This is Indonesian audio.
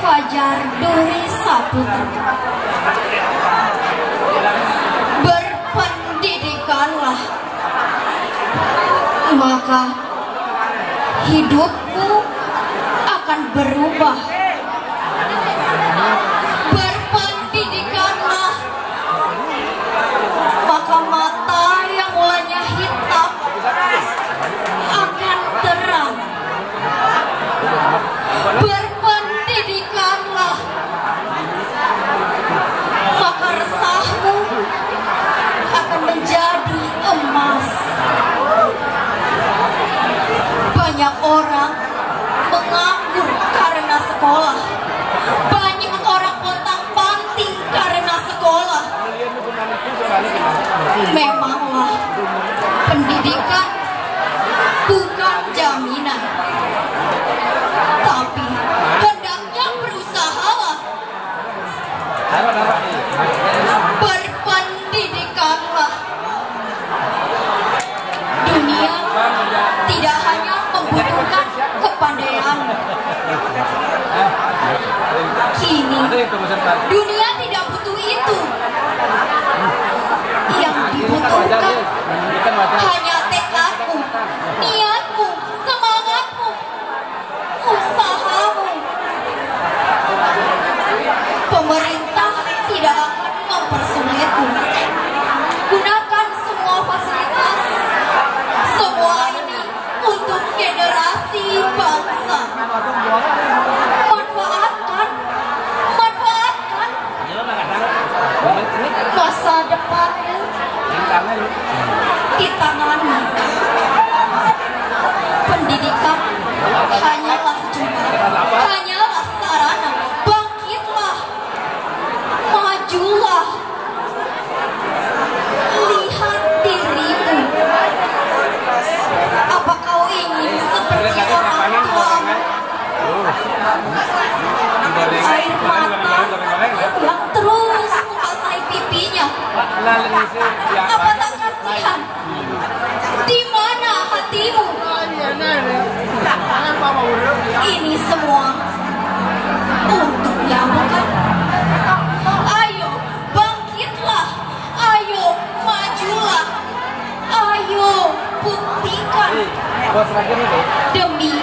Fajar Duri Saputra. Berpendidikanlah. Maka hidupmu akan berubah Berpendidikanlah Dunia tidak hanya membutuhkan kepandaian Kini dunia masa depanmu di tanganmu. Pendidikan hanyalah jembatan, hanyalah sarana. Bangkitlah, majulah, lihat dirimu. Apa kau ingin seperti orang tuamu? Air mata Ini semua untuknya bukan? Ayo bangkitlah, ayo majulah, ayo buktikan. Demi